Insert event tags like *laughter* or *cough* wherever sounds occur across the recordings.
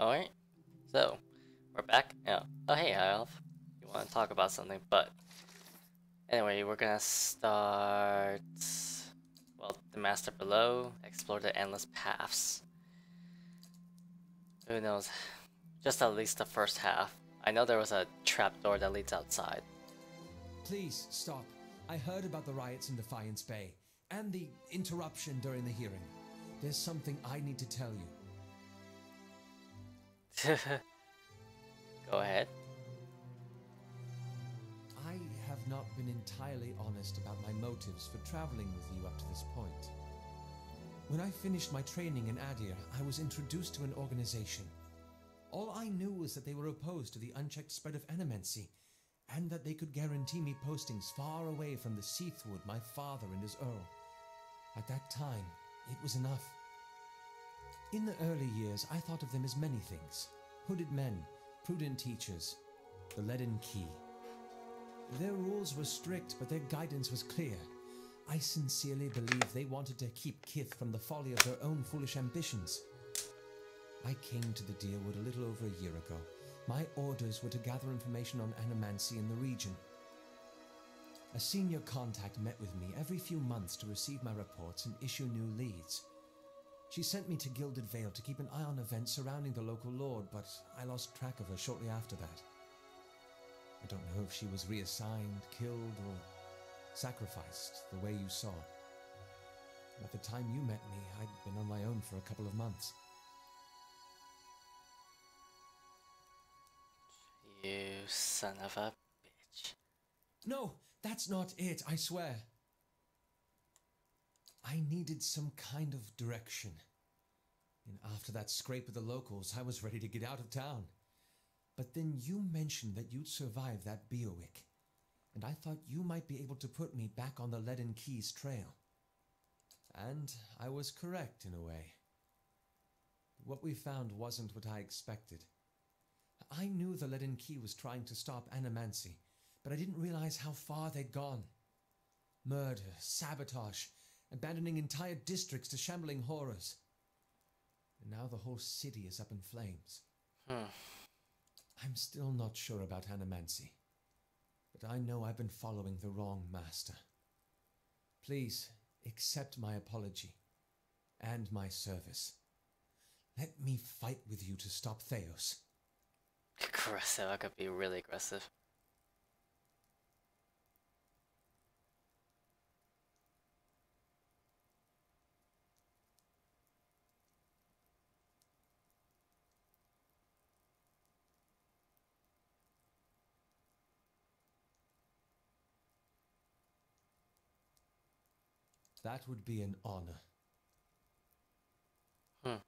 Alright, so we're back. Yeah. Oh, hey, Alf. You want to talk about something, but anyway, we're gonna start. Well, the master below, explore the endless paths. Who knows? Just at least the first half. I know there was a trapdoor that leads outside. Please stop. I heard about the riots in Defiance Bay and the interruption during the hearing. There's something I need to tell you. *laughs* Go ahead. I have not been entirely honest about my motives for traveling with you up to this point. When I finished my training in Aedyr, I was introduced to an organization. All I knew was that they were opposed to the unchecked spread of animancy, and that they could guarantee me postings far away from the Seathwood my father and his Earl. At that time, it was enough. In the early years, I thought of them as many things hooded men, prudent teachers, the leaden key. Their rules were strict, but their guidance was clear. I sincerely believe they wanted to keep Kith from the folly of their own foolish ambitions. I came to the Dyrwood a little over a year ago. My orders were to gather information on animancy in the region. A senior contact met with me every few months to receive my reports and issue new leads. She sent me to Gilded Vale to keep an eye on events surrounding the local lord, but I lost track of her shortly after that. I don't know if she was reassigned, killed, or sacrificed the way you saw. At the time you met me, I'd been on my own for a couple of months. You son of a bitch. No, that's not it, I swear. I needed some kind of direction. And after that scrape with the locals, I was ready to get out of town. But then you mentioned that you'd survived that Biawac, and I thought you might be able to put me back on the Leaden Keys trail. And I was correct in a way. What we found wasn't what I expected. I knew the Leaden Key was trying to stop Animancy, but I didn't realize how far they'd gone. Murder, sabotage, abandoning entire districts to shambling horrors. And now the whole city is up in flames. Hmm. I'm still not sure about Animancy, but I know I've been following the wrong master. Please accept my apology and my service. Let me fight with you to stop Thaos. Aggressive. I could be really aggressive. That would be an honor. Hmm.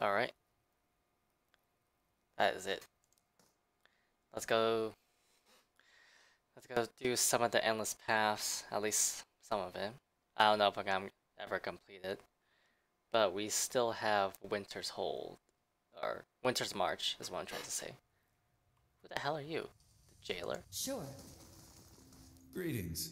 Alright. That is it. Let's go. Let's go do some of the endless paths, at least some of it. I don't know if I'm ever complete it. But we still have Winter's Hold. Or Winter's March is what I'm trying to say. Who the hell are you? The jailer? Sure. Greetings.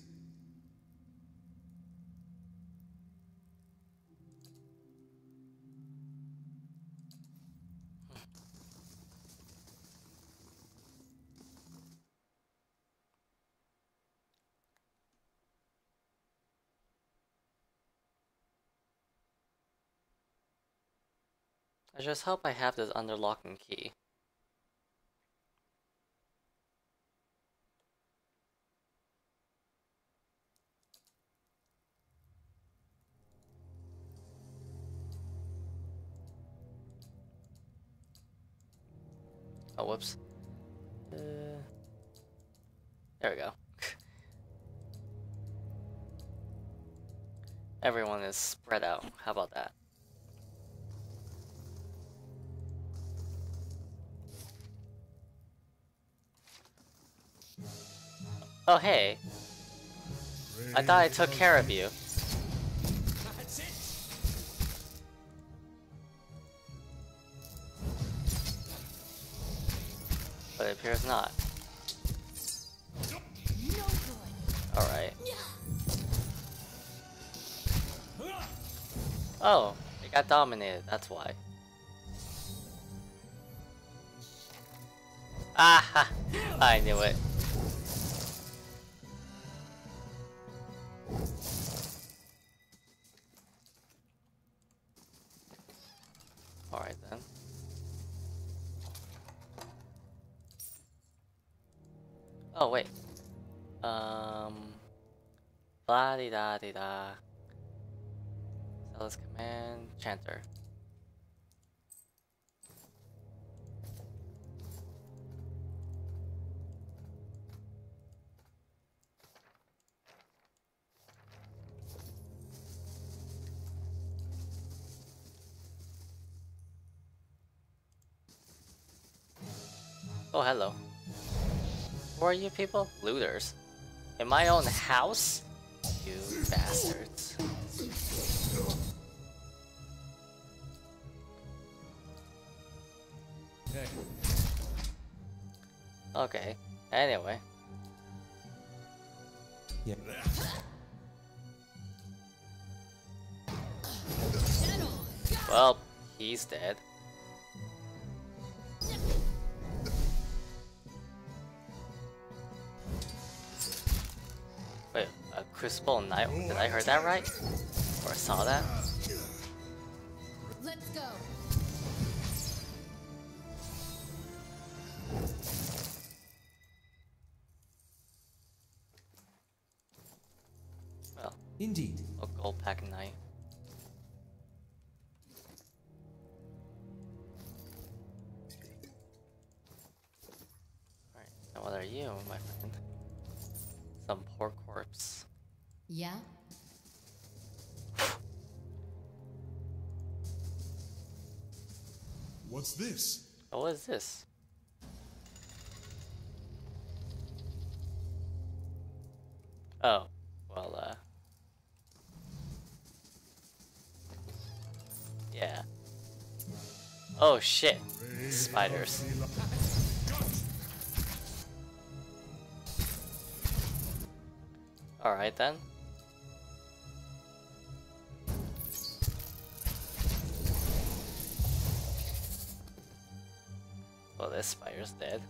I just hope I have this under lock and key. There we go. Everyone is spread out. How about that? Oh, hey. I thought I took care of you. But it appears not. Alright. Oh, it got dominated, that's why. Ah! *laughs* I knew it. Blah di da di da. Zealous command chanter. Oh, hello. Who are you people? Looters. In my own house? You bastards. Okay. Anyway. yeah. Well, he's dead. A crucible knight? Did I heard that right? Or saw that? Let's go. Well, Indeed. a gold pack knight. Yeah? What's this? Oh, what is this? Oh, well, uh. Yeah. Oh shit. Spiders. Alright then. Spider's dead.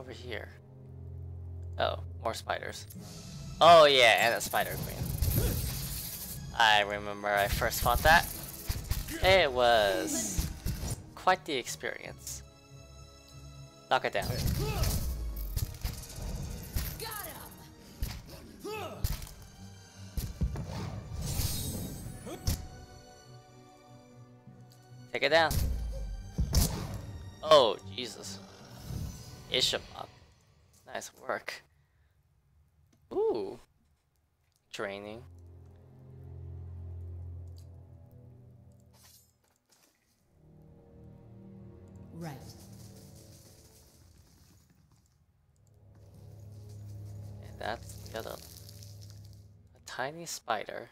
Over here? Oh, more spiders. Oh yeah, and a spider queen. I remember I first fought that. It was quite the experience. Knock it down. Take it down. Oh, Jesus. Ishamok. Nice work. Ooh. Training. Right. And that's the other. A tiny spider.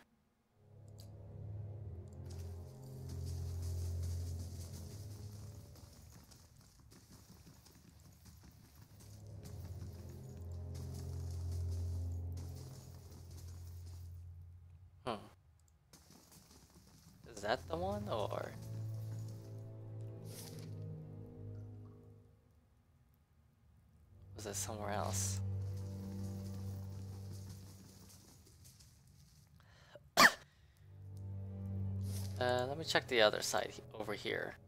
Is that the one or? Was it somewhere else? *coughs* Uh, let me check the other side over here. Here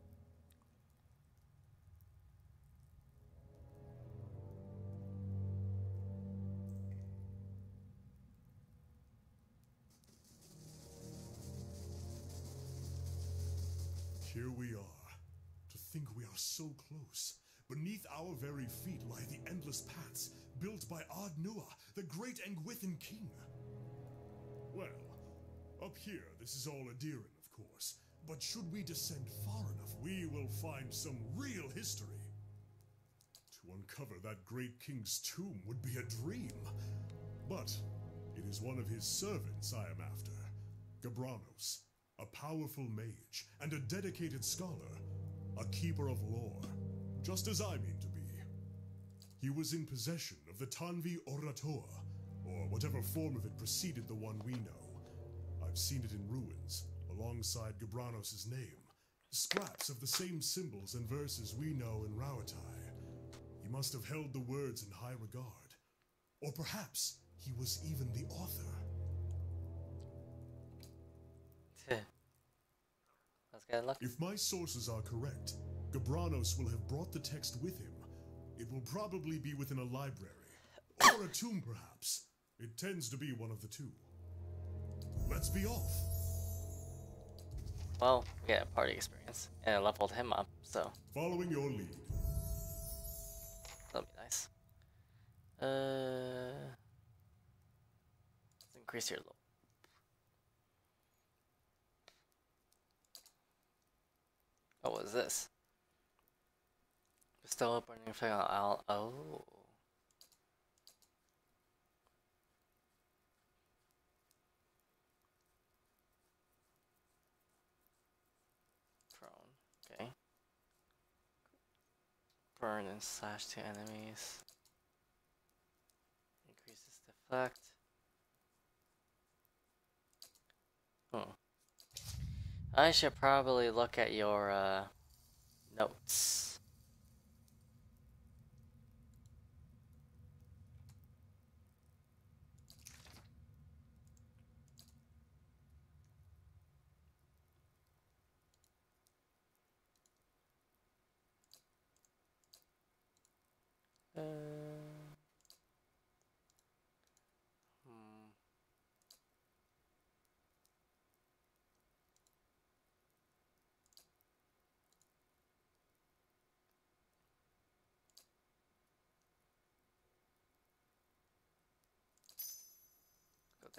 so close. Beneath our very feet lie the endless paths built by Ad Nua, the great Engwithan king. Well, up here, this is all Aedyran, of course. But should we descend far enough, we will find some real history. To uncover that great king's tomb would be a dream. But it is one of his servants I am after Gabranos, a powerful mage and a dedicated scholar, a keeper of lore, just as I mean to be. He was in possession of the Tanvi Orator, or whatever form of it preceded the one we know. I've seen it in ruins, alongside Gabranos' name. Scraps of the same symbols and verses we know in Rauatai. He must have held the words in high regard. Or perhaps he was even the author. Get lucky. If my sources are correct, Gabranos will have brought the text with him. It will probably be within a library. Or a *coughs* tomb, perhaps. It tends to be one of the two. Let's be off. Well, we get a party experience, and it leveled him up, so Following your lead. that'll be nice. Uh, let's increase your level. What was this? Bestow a burning flame on Al. Oh. Prone. Okay. Burn and slash to enemies. Increases deflect. Hmm. I should probably look at your uh, notes. Uh,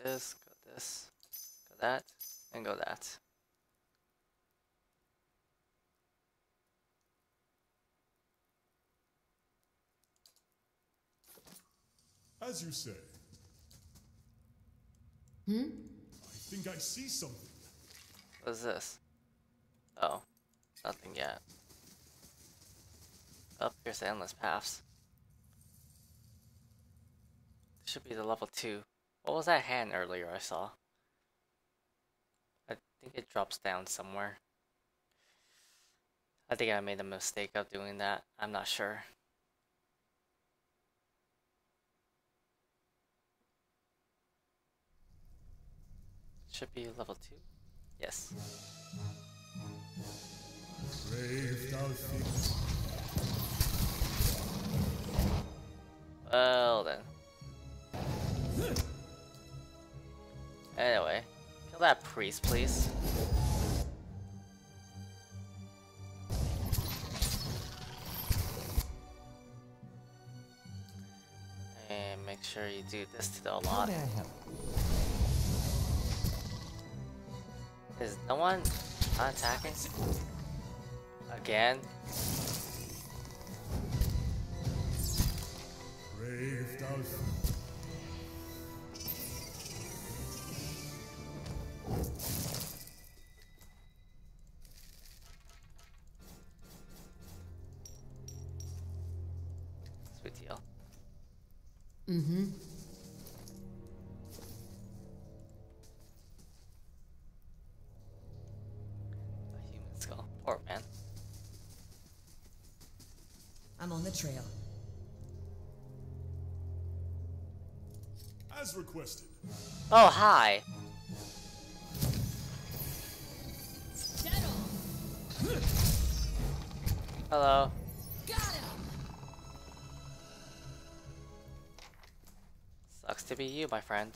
this, go this, go that, and go that. As you say. Hmm? I think I see something. What is this? Oh, nothing yet. Up here's the endless paths. This should be the level two. What was that hand earlier I saw? I think it drops down somewhere. I think I made a mistake of doing that. I'm not sure. Should be level two. Yes. Well then. Anyway, kill that priest, please. And make sure you do this to the How lot. may I help? Is no one not attacking? Again? Brave Dalfin. Requested. Oh, hi! Hello. Sucks to be you, my friend.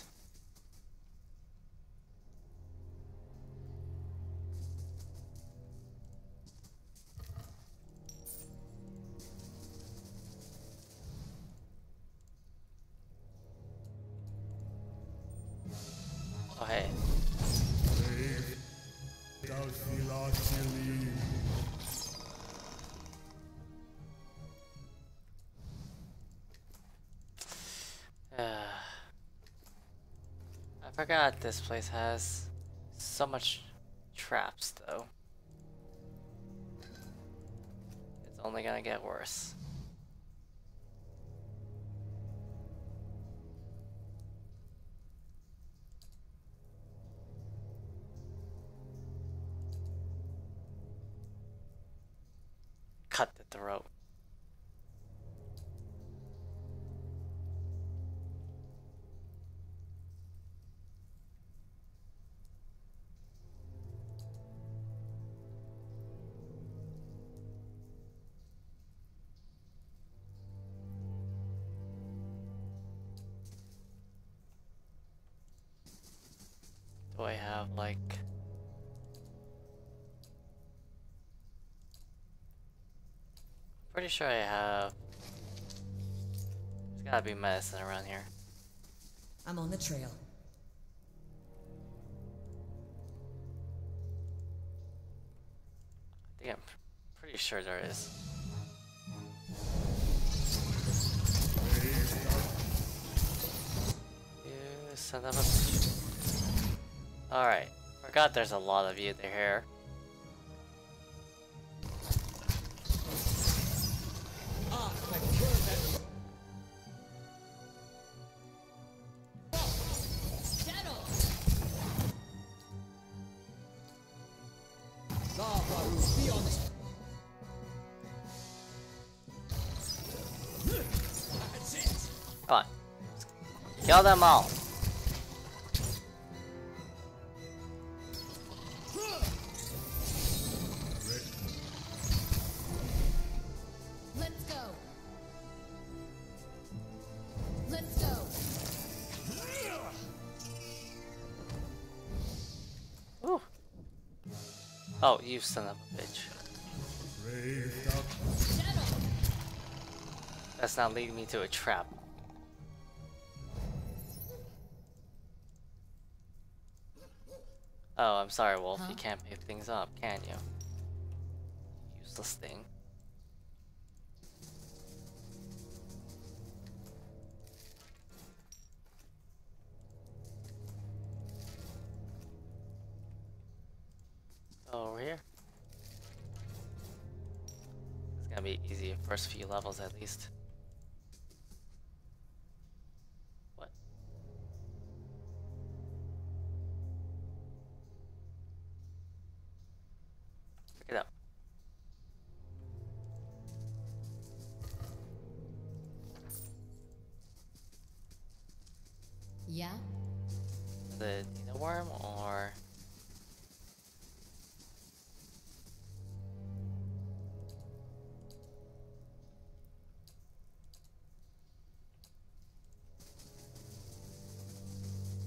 Forgot this place has so much traps though. It's only gonna get worse. Pretty sure I have There's gotta be medicine around here. I'm on the trail. I think I'm pr- pretty sure there is. You son of a. Alright. Forgot there's a lot of you there. Kill them all. Let's go. Let's go. Oh, you son of a bitch. Braved up. Settle. That's not leading me to a trap. Sorry, Wolf. You can't pick things up, can you? Useless thing. Oh, over here. It's gonna be easy first few levels at least. Yeah. The Dino worm or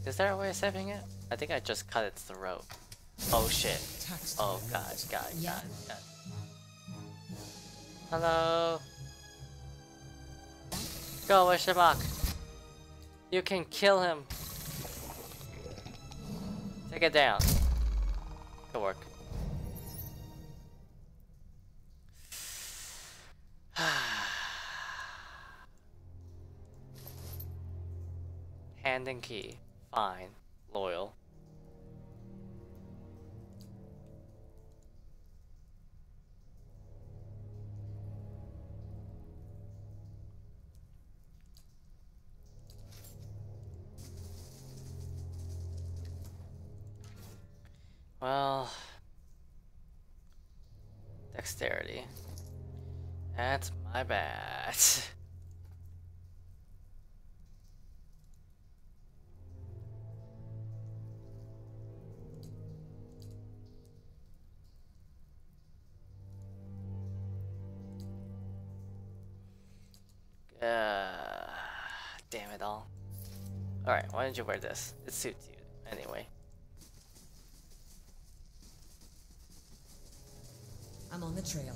Is there a way of saving it? I think I just cut its throat. Oh shit. Oh god, god, god, god. Hello? Go away, Shabak. You can kill him. Take it down. Good work. *sighs* Hand and key. Fine. Loyal. Didn't you wear this? It suits you anyway. I'm on the trail.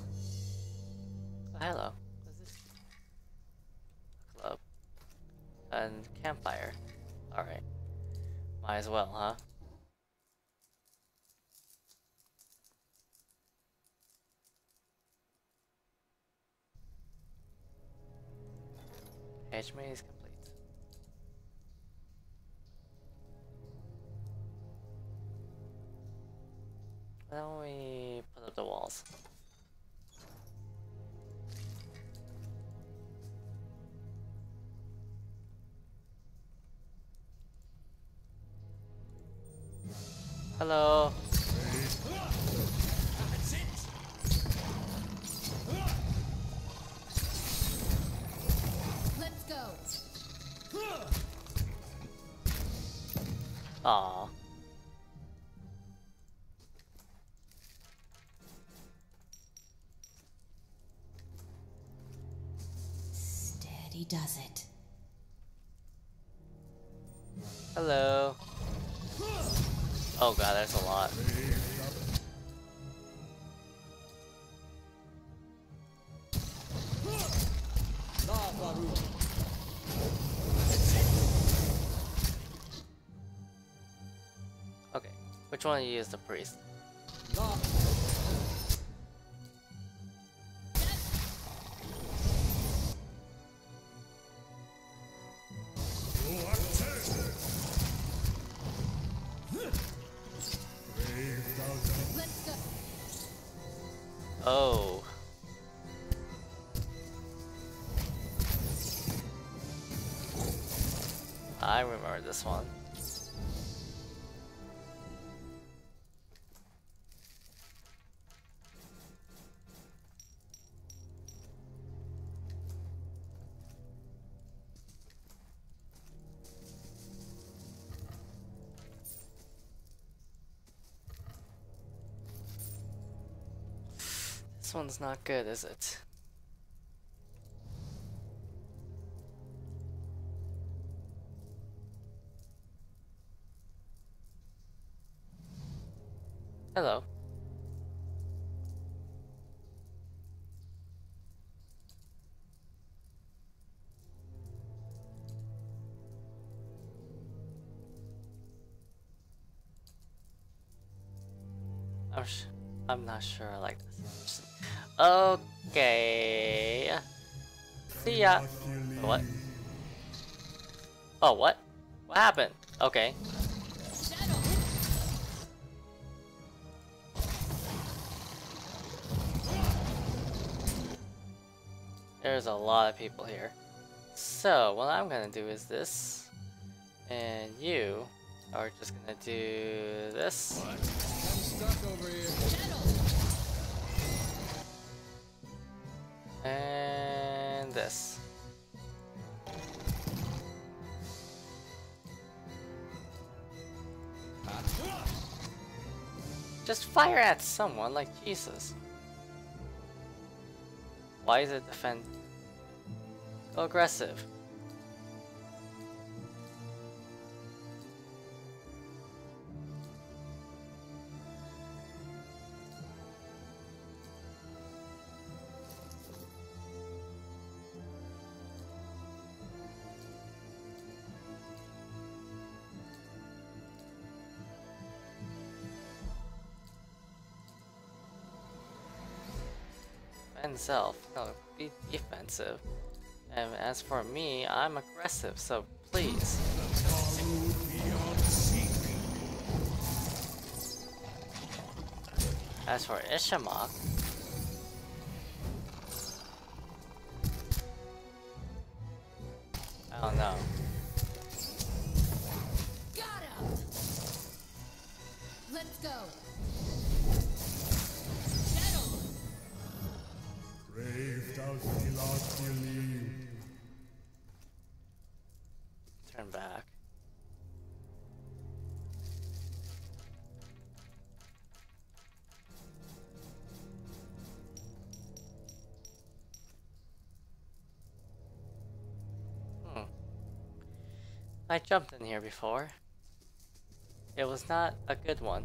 Oh, hello. Club. And campfire. Alright. Might as well, huh? Edge maze put does it. Hello. Oh god, there's a lot. Okay, which one of you is the priest? This one. This one's not good, is it? I'm not sure I like this. Okay. See ya. What? Oh, what? What happened? Okay. There's a lot of people here. So, what I'm gonna do is this. And you are just gonna do this. This. Just fire at someone like Jesus. Why is it defend? Aggressive. Defend self. No, be defensive. And as for me, I'm aggressive, so please. As for Ishamok, I don't know. I jumped in here before. It was not a good one.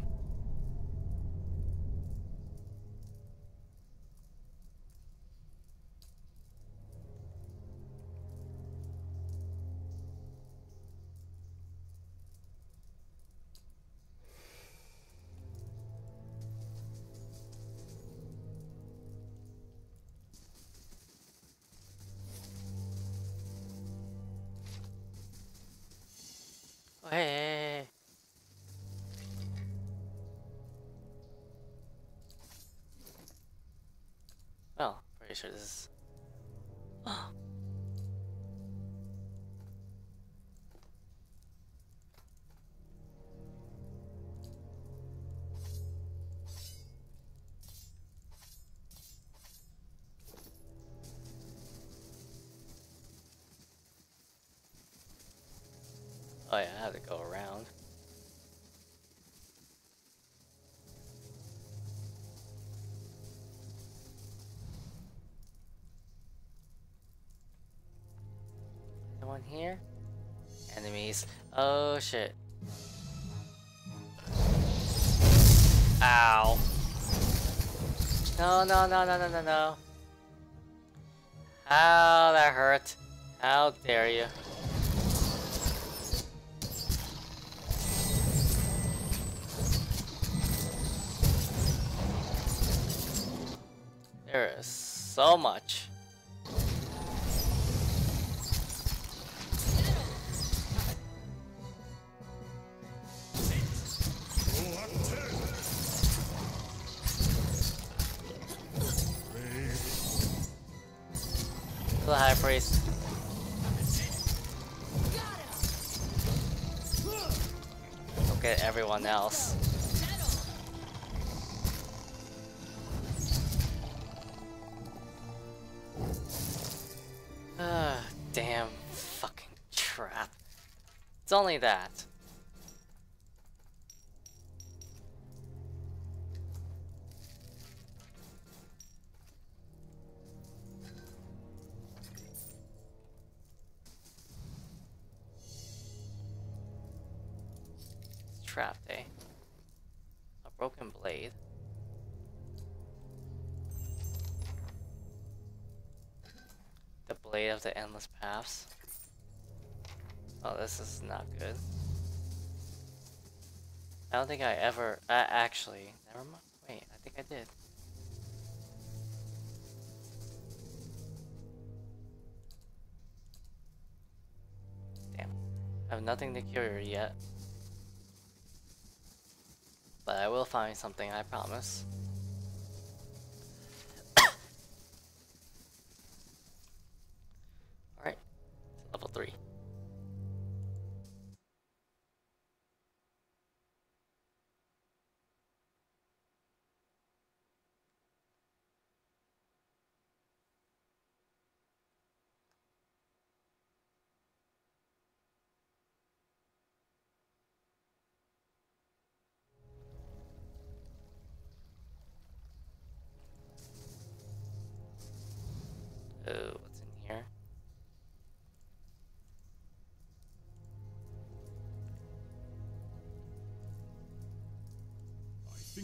Oh shit. Ow. No, no, no, no, no, no, no. How that hurt. How dare you. There is so much. High priest. Look at everyone else. Ah, damn fucking trap. It's only that. This is not good. I don't think I ever. Uh, actually, never mind. Wait, I think I did. Damn. I have nothing to cure yet. But I will find something, I promise.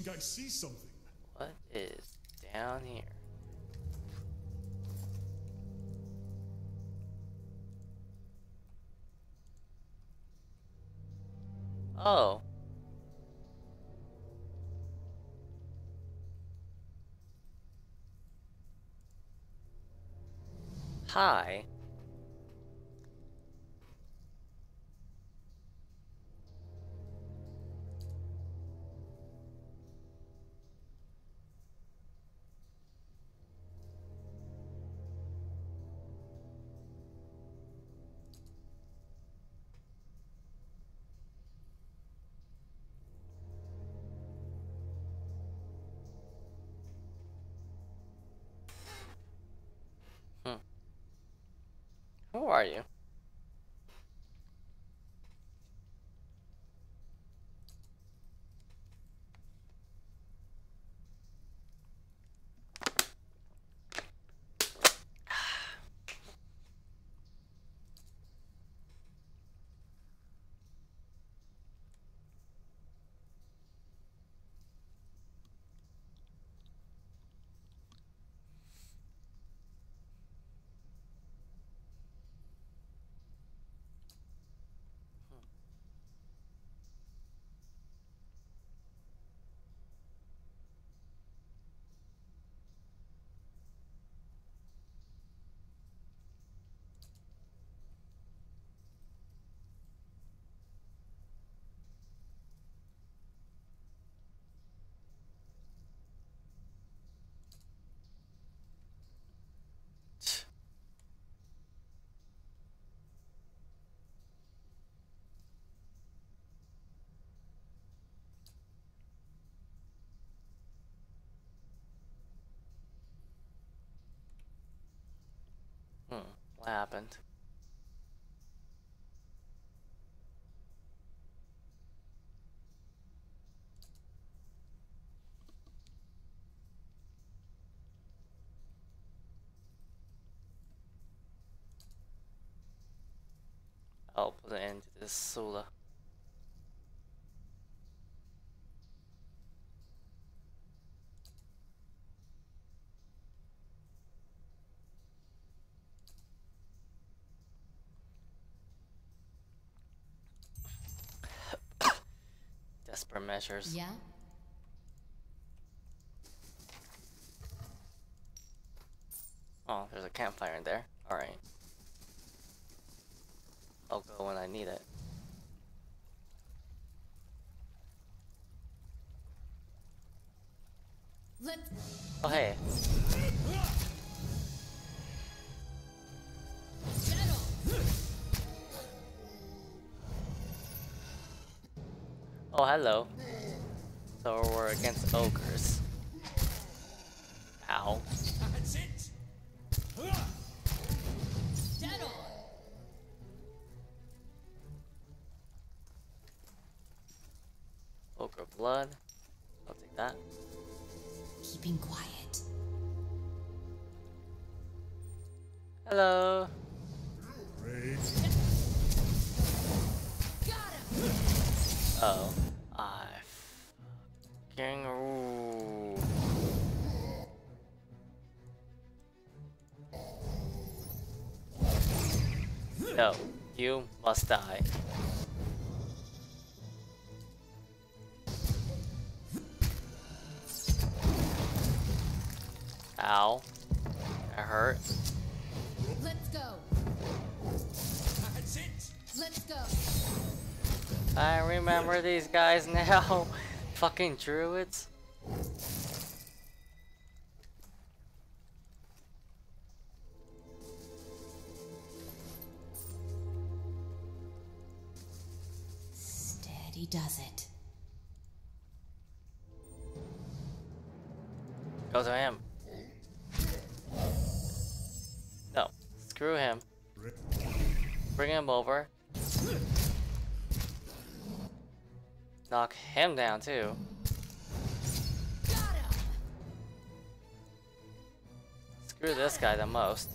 Think I see something. What is down here? Oh. Hi. Are you? Happened. I'll put an end to this Zolla. Measures. Yeah? Oh, there's a campfire in there. Alright. I'll go when I need it. Let's Oh, hey. Hello. So we're against ogres. Ow. That's it. Settle. Ogre blood. Now. *laughs* Fucking druids. Steady does it. Oh, Go to him. No. Screw him. Bring him over. Knock him down too. Screw this guy the most.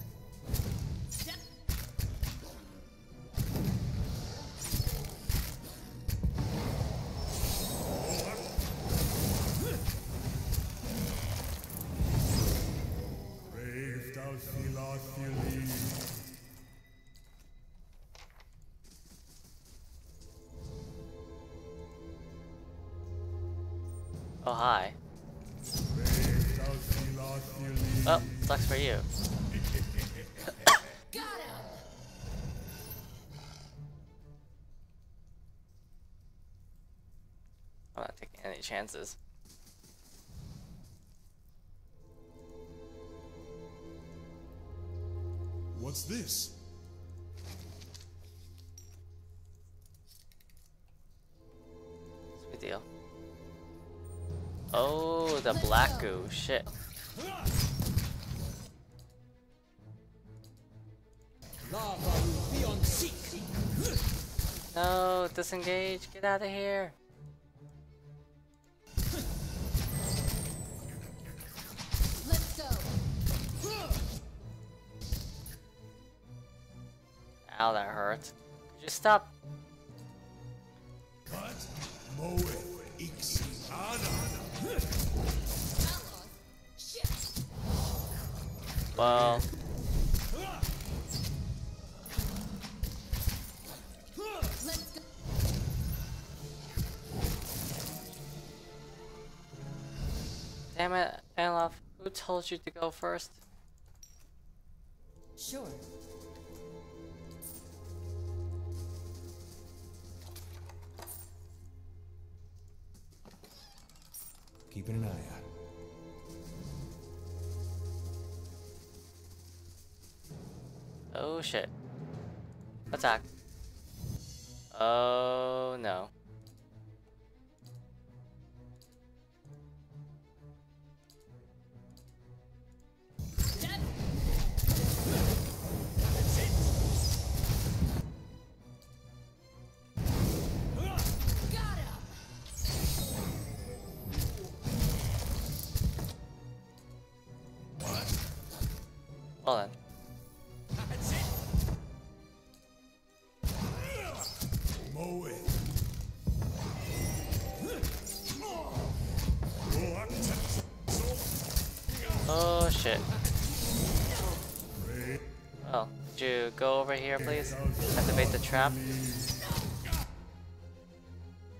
Chances. What's this? Sweet deal. Oh, the black goo. Shit. Lava will be on seek. No, disengage. Get out of here. Ow, that hurt. Could you stop? Well, damn it, Aloth. Who told you to go first? Sure. Keeping an eye out. Oh shit. Attack. Oh no. Moe. What? Oh shit. Oh, could you go over here, please? Activate the trap.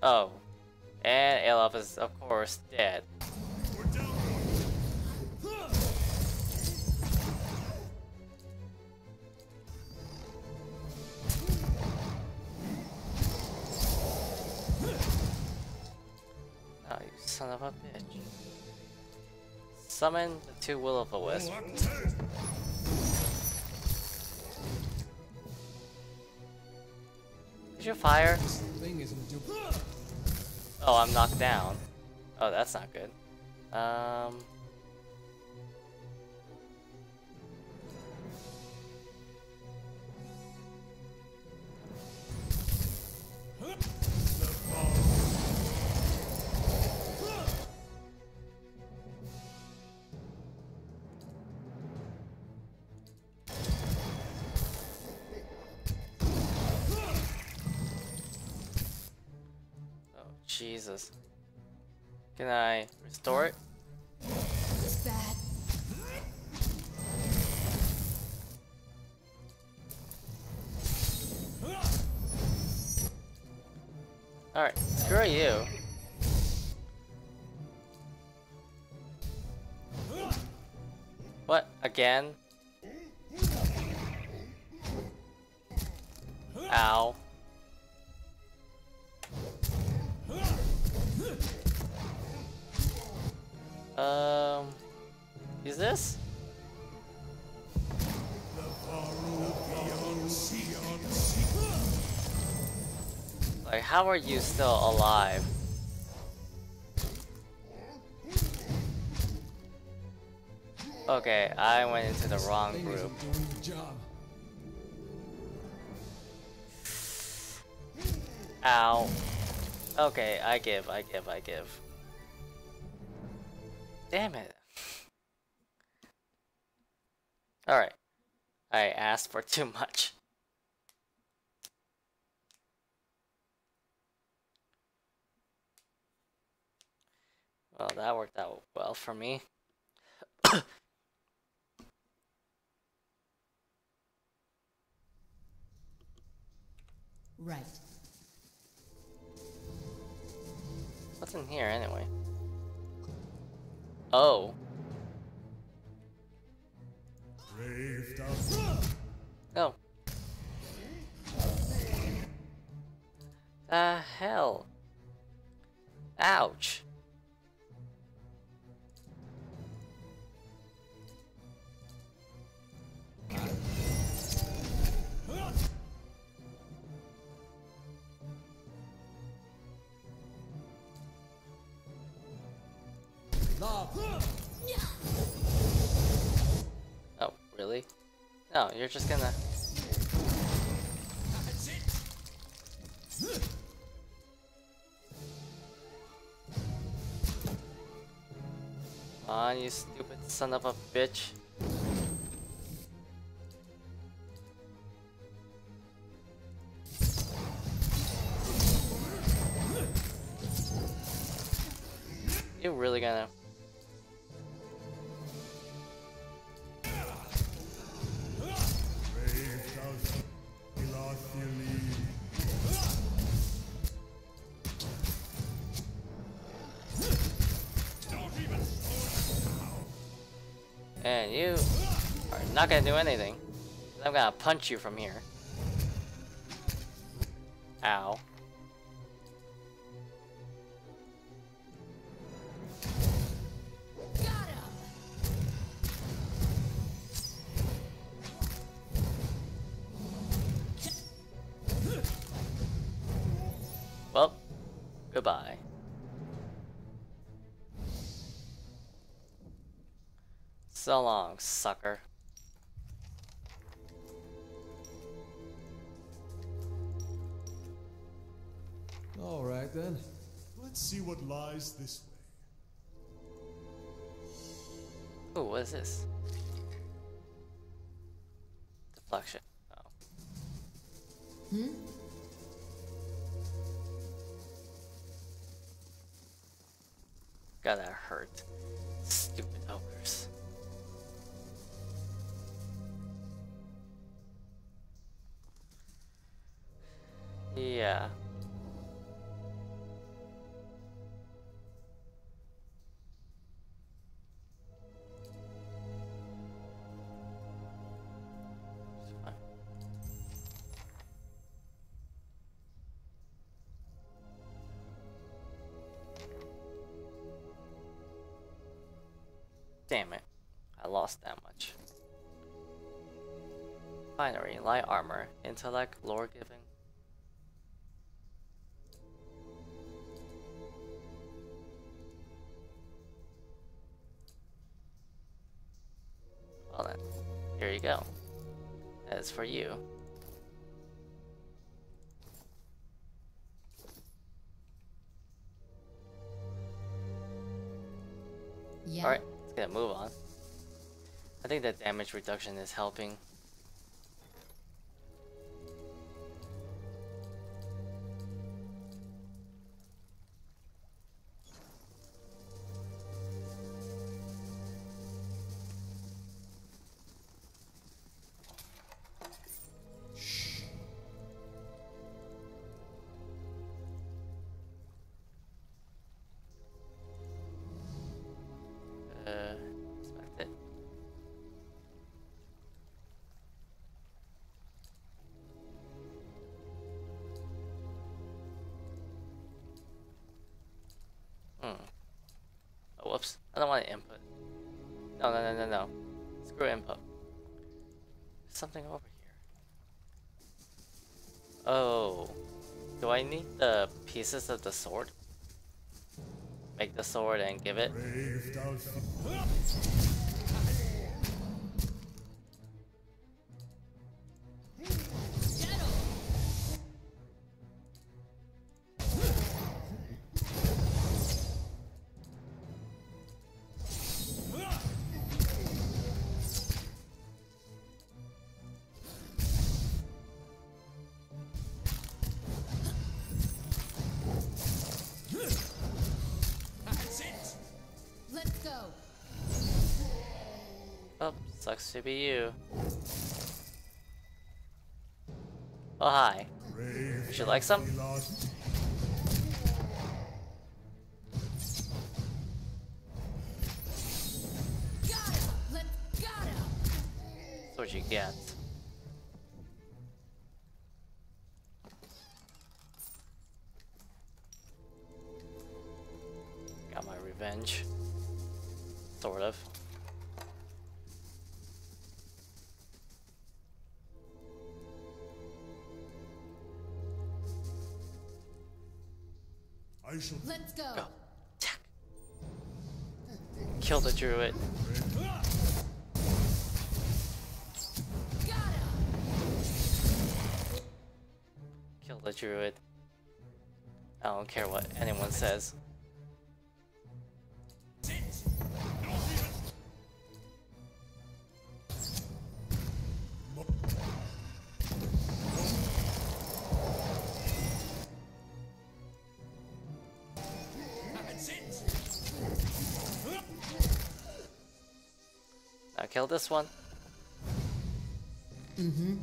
Oh. And Aloth is, of course, dead. Son of a bitch. Summon the two will of the wisp. Did you fire? Oh, I'm knocked down. Oh, that's not good. Um. Restore it? It's bad. Alright, screw you. What? Again? Ow. Like, how are you still alive? Okay, I went into the wrong group. isn't doing the job. Ow. Okay, I give, I give, I give. Damn it. Alright. I asked for too much. Well, that worked out well for me. *coughs* Right. What's in here anyway? Oh. Oh. The hell? Ouch. Oh, really? No, you're just gonna. Come on, you stupid son of a bitch. You're really gonna? Not gonna do anything. I'm gonna punch you from here. Ow. Well, goodbye. So long, sucker. What this way. Ooh, what is this? Deflection. Oh. Hmm? God, that hurt. Stupid ogres. Yeah. Damn it. I lost that much. Binary, light armor, intellect, lore giving. Well then, here you go. That is for you. Yeah. Alright, let's move on. I think that damage reduction is helping. No, no, no, no, no. Screw input. Something over here. Oh. Do I need the pieces of the sword? Make the sword and give it? Like some? Let's go. Go. Kill the druid. Kill the druid. I don't care what anyone says. Kill this one. Him.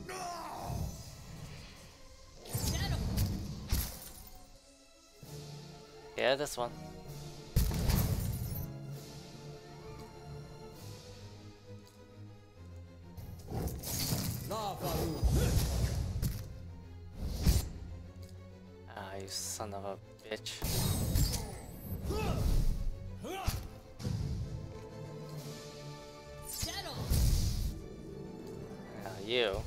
Yeah, this one. Ah, you son of a bitch. You.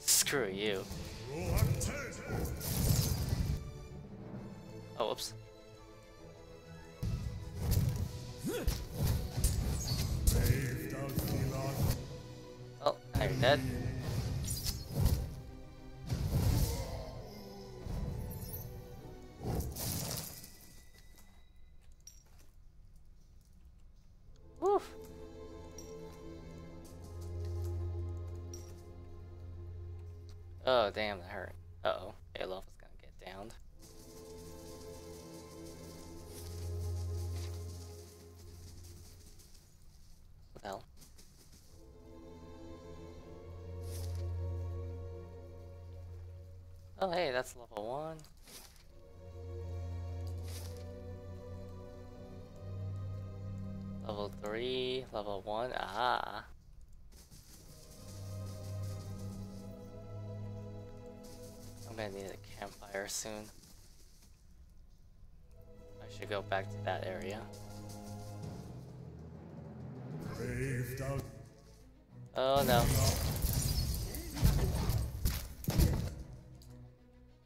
Screw you. Oh, whoops. Oh, you're dead. Oh, hey, that's level one. Level three, level one. Ah. I'm gonna need a campfire soon. I should go back to that area. Oh no.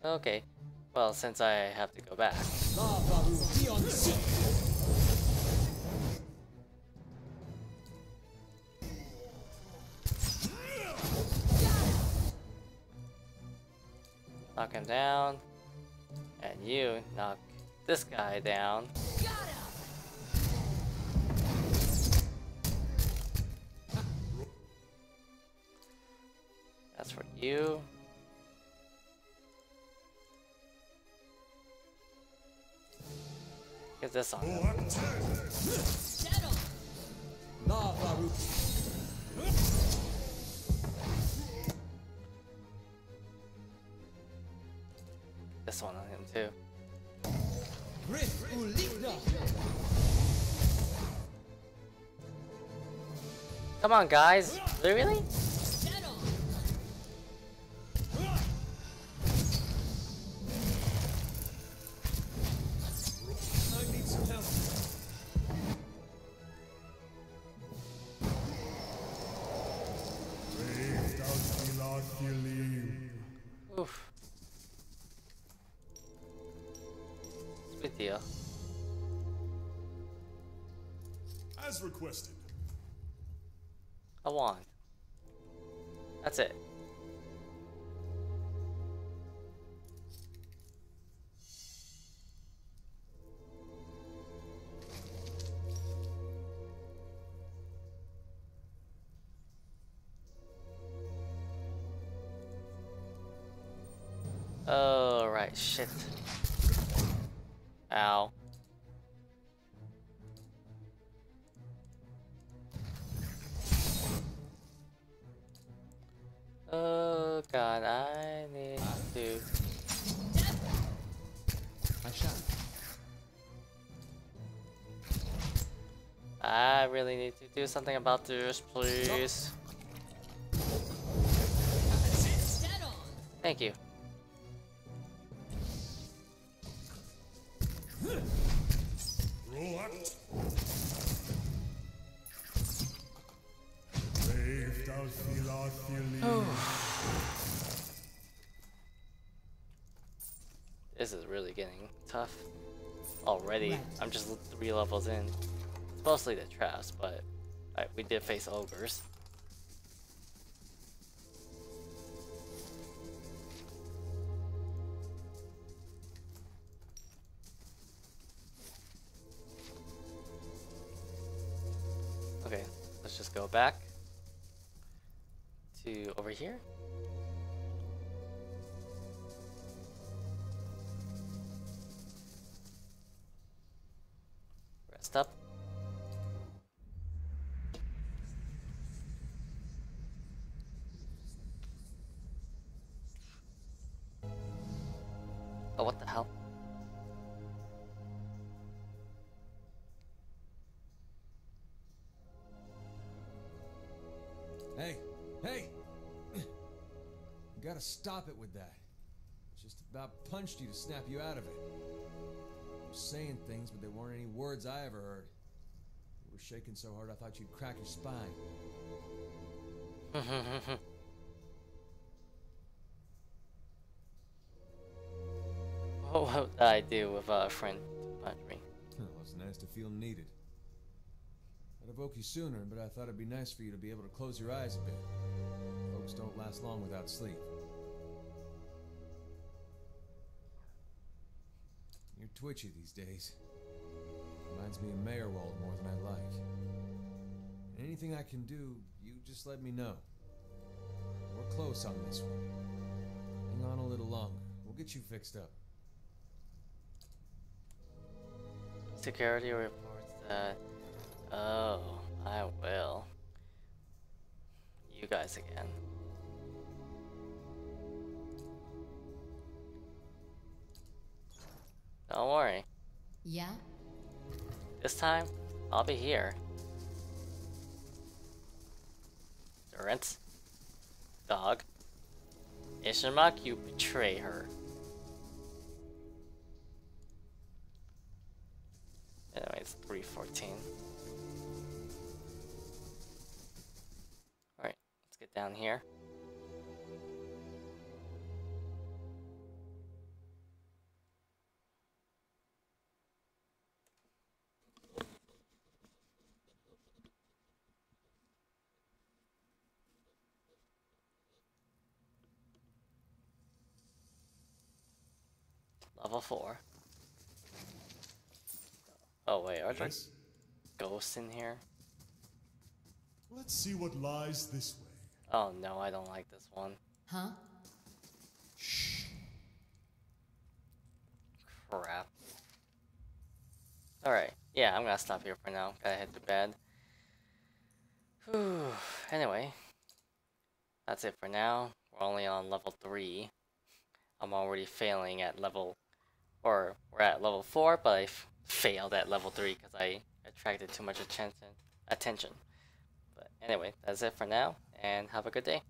Okay. Well, since I have to go back. Knock him down. And you knock this guy down. That's for you. This on him. This one on him too. Come on, guys. Really? Requested. A wand. That's it. Do something about this, please. Thank you. Roact. Braved out Gilad Gilim. This is really getting tough already. I'm just three levels in. It's mostly the traps, but We did face ogres. Okay, let's just go back to over here. Gotta stop it with that. Just about punched you to snap you out of it. You were saying things, but they weren't any words I ever heard. You were shaking so hard I thought you'd crack your spine. *laughs* What would I do with a friend to punch me? It was nice to feel needed. I'd have woke you sooner, but I thought it'd be nice for you to be able to close your eyes a bit. Folks don't last long without sleep. Twitchy these days. Reminds me of Mayorwald more than I like. Anything I can do, you just let me know. We're close on this one. Hang on a little longer. We'll get you fixed up. Security reports that. Oh, I will. You guys again. Don't worry. Yeah? This time, I'll be here. Durance. Dog. Ishimak, you betray her. Anyway, it's 314. Alright, let's get down here. Level 4. Oh wait, are there Yes? ghosts in here? Let's see what lies this way. Oh no, I don't like this one. Huh? Shh. Crap. Alright, yeah, I'm gonna stop here for now. Gotta head to bed. Whew. Anyway, that's it for now. We're only on level 3. I'm already failing at level... Or, we're at level 4, but I failed at level 3 because I attracted too much attention. attention. But anyway, that's it for now, and have a good day.